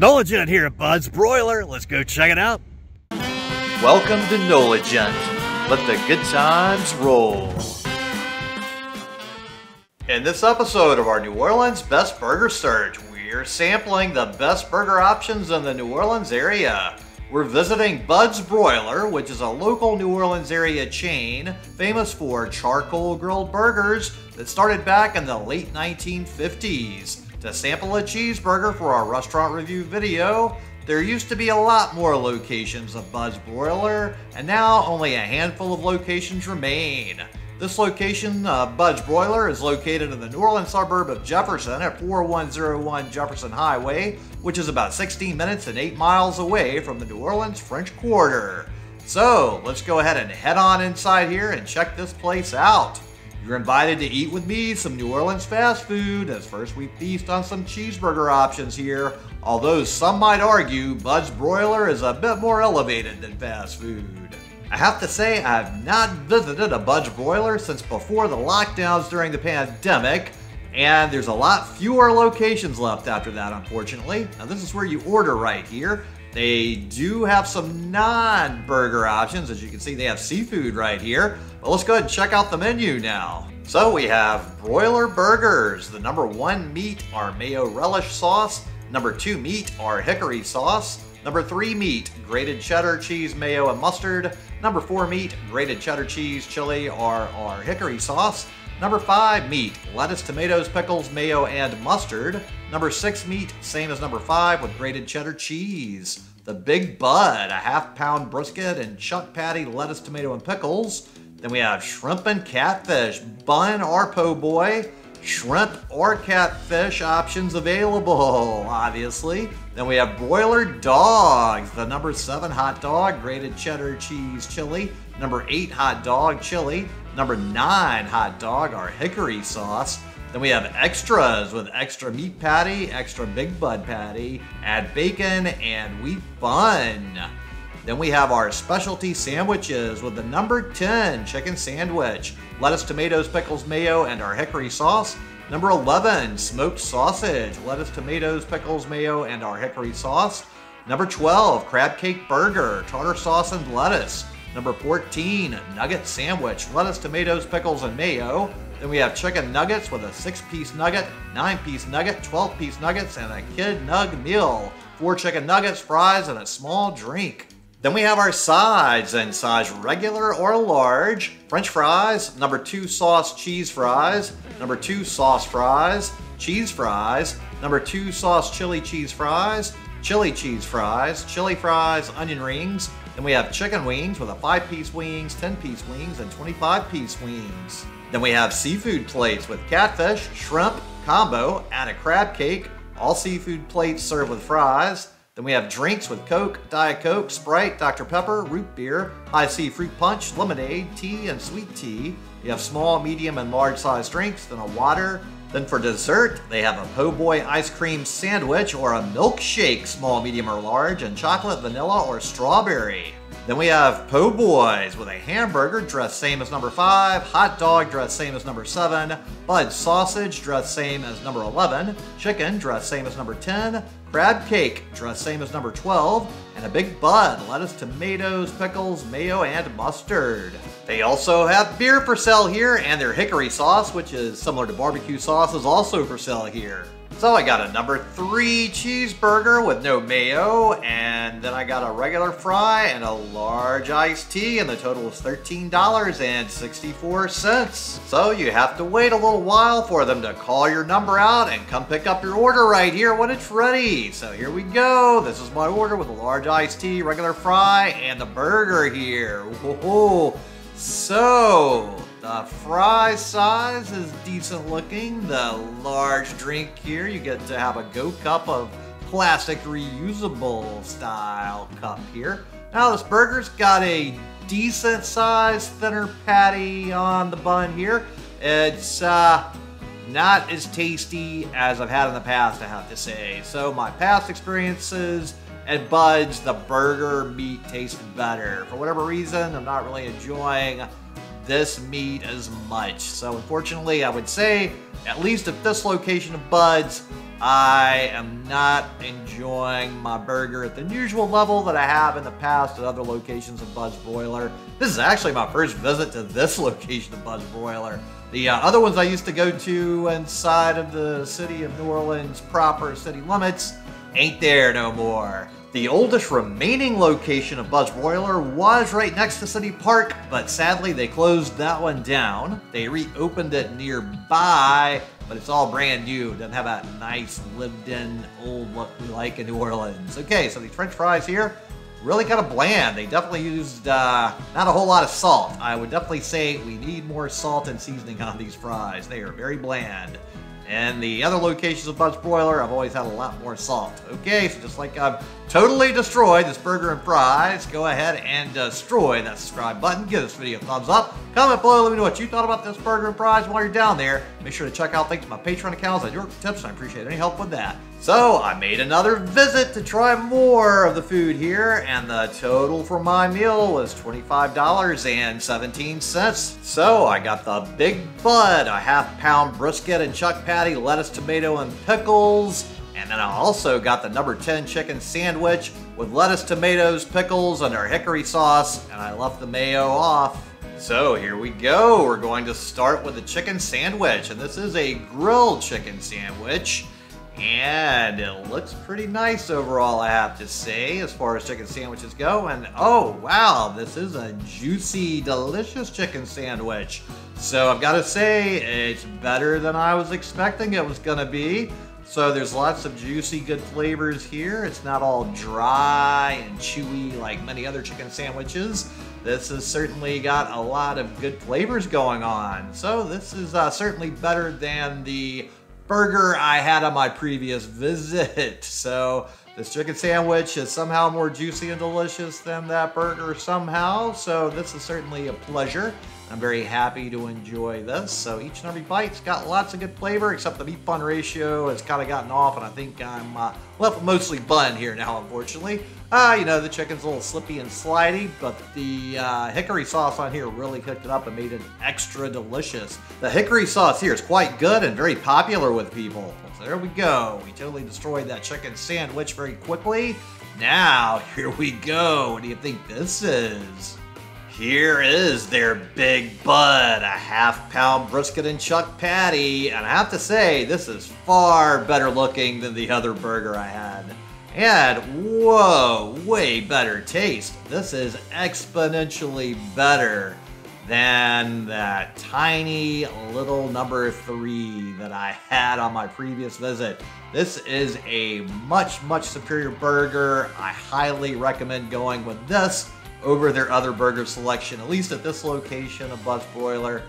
NOLA Gent here at Bud's Broiler. Let's go check it out. Welcome to NOLA Gent. Let the good times roll. In this episode of our New Orleans Best Burger Search, we're sampling the best burger options in the New Orleans area. We're visiting Bud's Broiler, which is a local New Orleans area chain famous for charcoal grilled burgers that started back in the late 1950s. To sample a cheeseburger for our restaurant review video, there used to be a lot more locations of Bud's Broiler, and now only a handful of locations remain. This location, uh, Bud's Broiler, is located in the New Orleans suburb of Jefferson at 4101 Jefferson Highway, which is about 16 minutes and 8 miles away from the New Orleans French Quarter. So, let's go ahead and head on inside here and check this place out. You're invited to eat with me some New Orleans fast food as first we feast on some cheeseburger options here, although some might argue Bud's Broiler is a bit more elevated than fast food. I have to say, I've not visited a Bud's Broiler since before the lockdowns during the pandemic, and there's a lot fewer locations left after that, unfortunately. Now, this is where you order right here. They do have some non burger options. As you can see, they have seafood right here. But let's go ahead and check out the menu now. So we have broiler burgers. The number one meat are mayo relish sauce. Number two meat are hickory sauce. Number three meat, grated cheddar, cheese, mayo, and mustard. Number four meat, grated cheddar cheese, chili, or our hickory sauce. Number five meat, lettuce, tomatoes, pickles, mayo, and mustard. Number six meat, same as number five with grated cheddar cheese. The Big Bud, a half pound brisket and chuck patty, lettuce, tomato, and pickles. Then we have shrimp and catfish, bun or po' boy, shrimp or catfish options available, obviously. Then we have broiler dogs, the number seven hot dog, grated cheddar cheese chili, number eight hot dog chili, number nine hot dog, our hickory sauce. Then we have extras with extra meat patty, extra big bud patty, add bacon and wheat bun. Then we have our specialty sandwiches with the number 10 chicken sandwich, lettuce, tomatoes, pickles, mayo, and our hickory sauce. Number 11, smoked sausage, lettuce, tomatoes, pickles, mayo, and our hickory sauce. Number 12, crab cake burger, tartar sauce and lettuce. Number 14, nugget sandwich, lettuce, tomatoes, pickles, and mayo. Then we have chicken nuggets with a six piece nugget, nine piece nugget, 12 piece nuggets, and a kid nug meal. Four chicken nuggets, fries, and a small drink. Then we have our sides in size regular or large. French fries, number two sauce cheese fries, number two sauce fries, cheese fries, number two sauce chili cheese fries, chili cheese fries, chili fries, onion rings. Then we have chicken wings with a five piece wings, 10 piece wings, and 25 piece wings. Then we have seafood plates with catfish, shrimp, combo, and a crab cake. All seafood plates served with fries. Then we have drinks with Coke, Diet Coke, Sprite, Dr. Pepper, root beer, Hi-C fruit punch, lemonade, tea, and sweet tea. You have small, medium, and large size drinks, then a water. Then for dessert, they have a po' boy ice cream sandwich or a milkshake, small, medium, or large, and chocolate, vanilla, or strawberry. Then we have po' boys with a hamburger dressed same as number 5, hot dog dressed same as number 7, bud sausage dressed same as number 11, chicken dressed same as number 10, crab cake dressed same as number 12, and a big bud, lettuce, tomatoes, pickles, mayo, and mustard. They also have beer for sale here, and their hickory sauce, which is similar to barbecue sauce, is also for sale here. So I got a number three cheeseburger with no mayo, and then I got a regular fry and a large iced tea, and the total is $13.64. So you have to wait a little while for them to call your number out and come pick up your order right here when it's ready. So here we go. This is my order with a large iced tea, regular fry, and the burger here. Whoa. So, the fry size is decent looking. The large drink here, you get to have a go cup of plastic reusable style cup here. Now this burger's got a decent size thinner patty on the bun here. It's uh, not as tasty as I've had in the past, I have to say. So my past experiences at Bud's, the burger meat tasted better. For whatever reason, I'm not really enjoying this meat as much. So unfortunately, I would say at least at this location of Bud's, I am not enjoying my burger at the usual level that I have in the past at other locations of Bud's Broiler. This is actually my first visit to this location of Bud's Broiler. The uh, other ones I used to go to inside of the city of New Orleans proper city limits ain't there no more. The oldest remaining location of Bud's Broiler was right next to City Park, but sadly they closed that one down. They reopened it nearby but it's all brand new. Doesn't have that nice lived-in old look we like in New Orleans. Okay, so these French fries here, really kind of bland. They definitely used uh, not a whole lot of salt. I would definitely say we need more salt and seasoning on these fries. They are very bland. And the other locations of Bud's Broiler, I've always had a lot more salt. Okay, so just like I've totally destroyed this burger and fries, go ahead and destroy that subscribe button. Give this video a thumbs up. Comment below, let me know what you thought about this burger and fries while you're down there. Make sure to check out links to my Patreon accounts. I do work tips, I appreciate any help with that. So I made another visit to try more of the food here, and the total for my meal was $25.17. So I got the Big Bud, a half pound brisket and chuck patty, lettuce, tomato, and pickles. And then I also got the number 10 chicken sandwich with lettuce, tomatoes, pickles, and our hickory sauce, and I left the mayo off. So here we go. We're going to start with the chicken sandwich, and this is a grilled chicken sandwich. And it looks pretty nice overall, I have to say, as far as chicken sandwiches go. And oh, wow, this is a juicy, delicious chicken sandwich. So I've got to say, it's better than I was expecting it was going to be. So there's lots of juicy, good flavors here. It's not all dry and chewy like many other chicken sandwiches. This has certainly got a lot of good flavors going on. So this is uh, certainly better than the burger I had on my previous visit. So this chicken sandwich is somehow more juicy and delicious than that burger somehow. So this is certainly a pleasure. I'm very happy to enjoy this. So each and every bite's got lots of good flavor, except the meat bun ratio has kind of gotten off, and I think I'm uh, left mostly bun here now, unfortunately. Uh, you know, the chicken's a little slippy and slidey, but the uh, hickory sauce on here really cooked it up and made it extra delicious. The hickory sauce here is quite good and very popular with people. So there we go. We totally destroyed that chicken sandwich very quickly. Now, here we go. What do you think this is? Here is their Big Bud, a half pound brisket and chuck patty. And I have to say, this is far better looking than the other burger I had. And whoa, way better taste. This is exponentially better than that tiny little number three that I had on my previous visit. This is a much, much superior burger. I highly recommend going with this over their other burger selection, at least at this location of Bud's Broiler.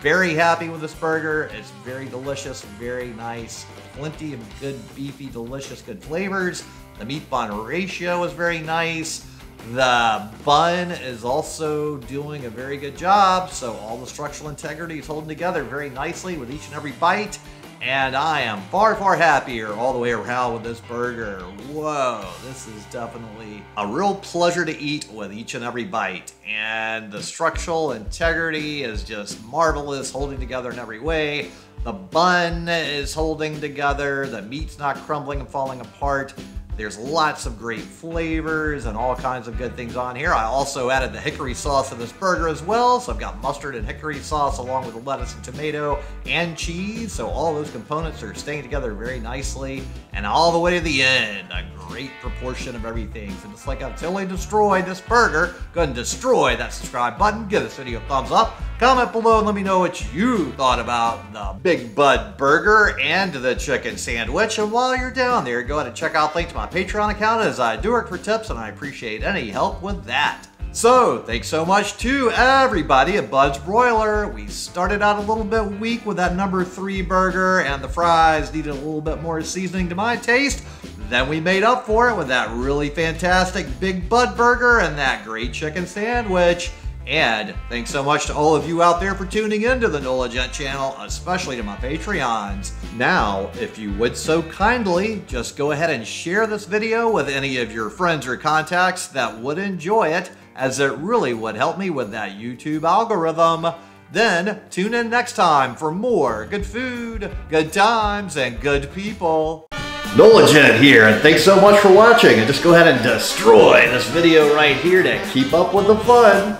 Very happy with this burger. It's very delicious, very nice. Plenty of good, beefy, delicious, good flavors. The meat bun ratio is very nice. The bun is also doing a very good job, so all the structural integrity is holding together very nicely with each and every bite and I am far, far happier all the way around with this burger. Whoa, this is definitely a real pleasure to eat with each and every bite. And the structural integrity is just marvelous, holding together in every way. The bun is holding together, the meat's not crumbling and falling apart. There's lots of great flavors and all kinds of good things on here. I also added the hickory sauce to this burger as well. So I've got mustard and hickory sauce along with the lettuce and tomato and cheese. So all those components are staying together very nicely. And all the way to the end, a great proportion of everything. So just like I've totally destroyed this burger, go ahead and destroy that subscribe button. Give this video a thumbs up. Comment below and let me know what you thought about the Big Bud Burger and the chicken sandwich. And while you're down there, go ahead and check out link to my Patreon account as I do work for tips and I appreciate any help with that. So, thanks so much to everybody at Bud's Broiler. We started out a little bit weak with that number three burger, and the fries needed a little bit more seasoning to my taste. Then we made up for it with that really fantastic Big Bud Burger and that great chicken sandwich. And thanks so much to all of you out there for tuning into the NOLA Gent channel, especially to my Patreons. Now, if you would so kindly, just go ahead and share this video with any of your friends or contacts that would enjoy it, as it really would help me with that YouTube algorithm. Then tune in next time for more good food, good times, and good people. NOLA Gent here, and thanks so much for watching. And just go ahead and destroy this video right here to keep up with the fun.